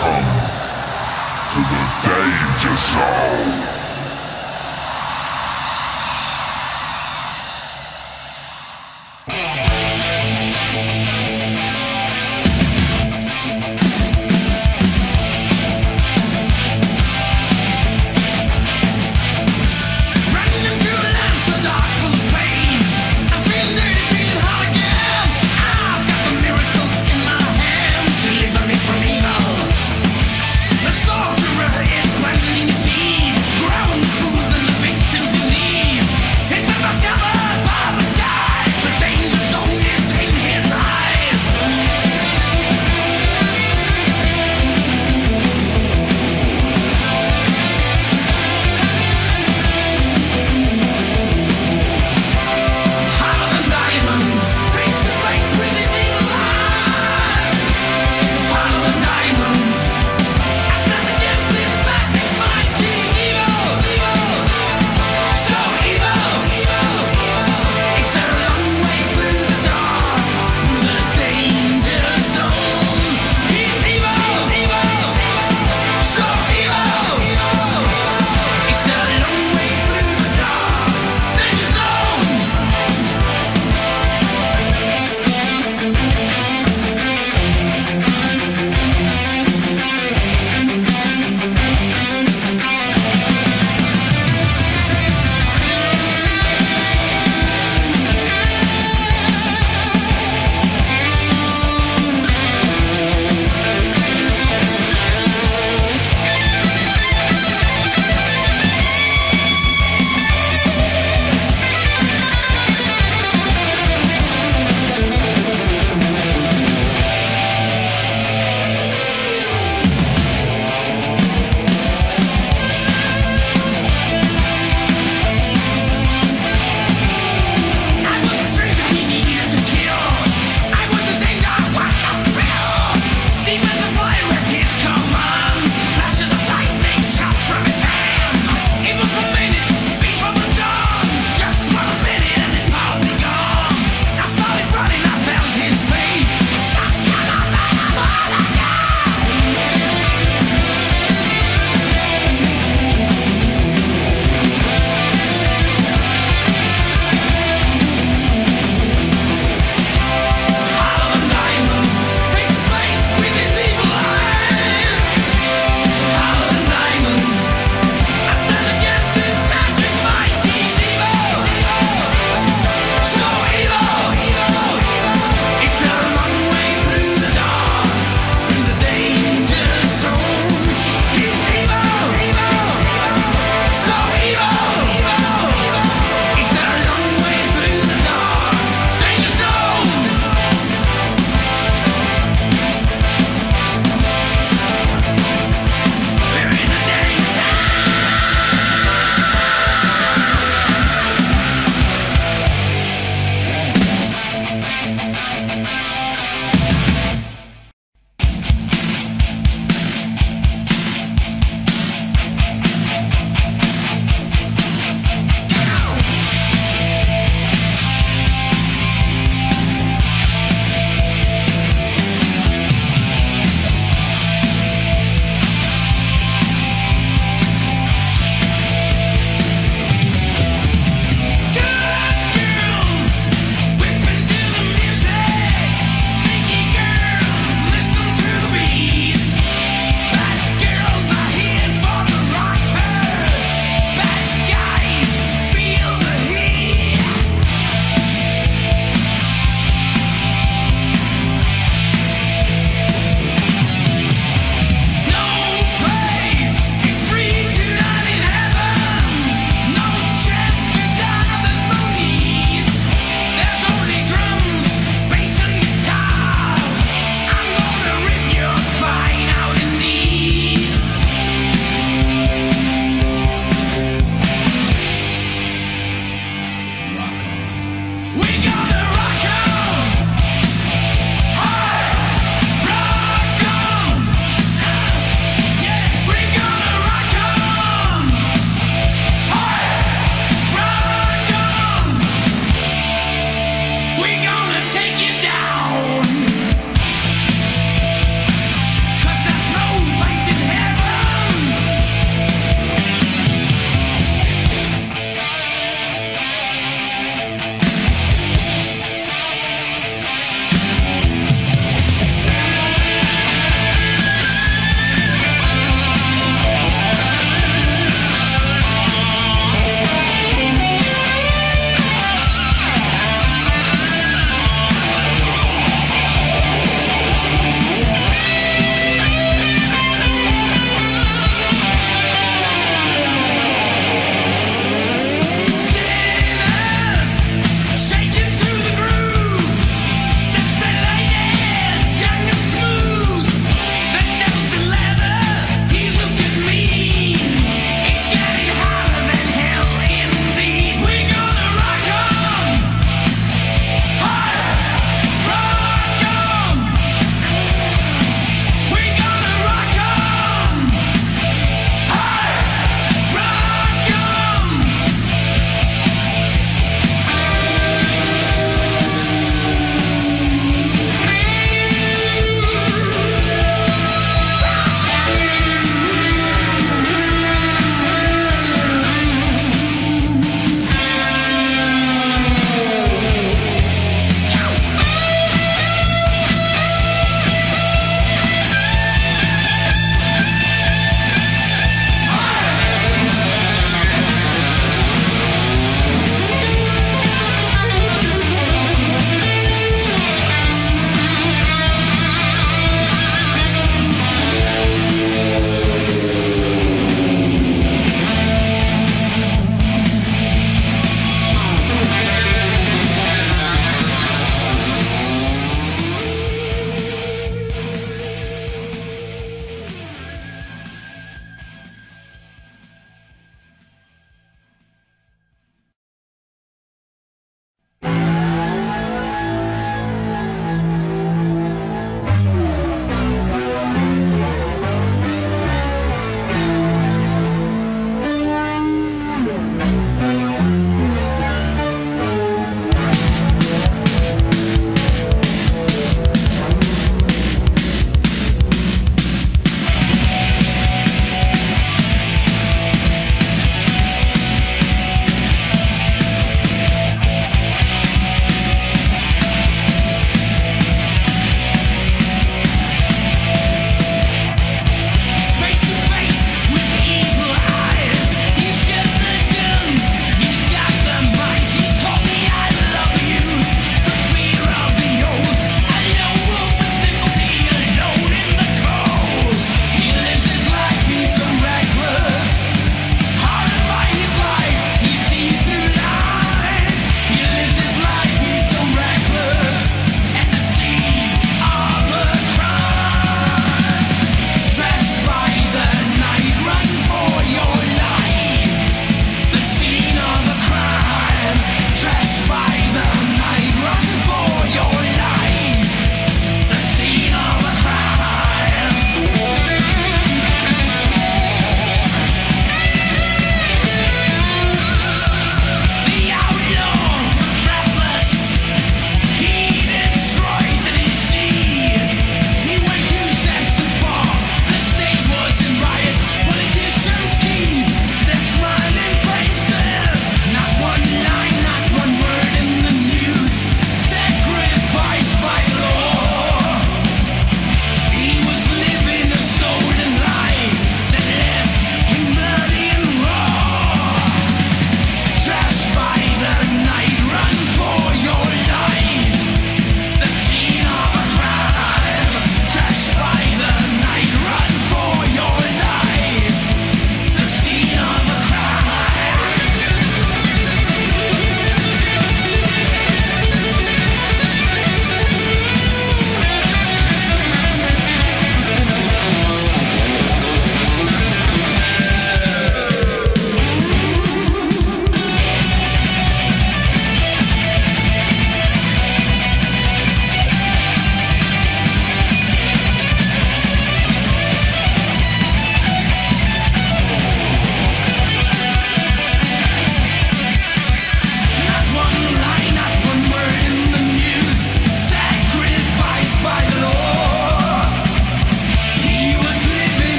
Welcome to the Danger Zone.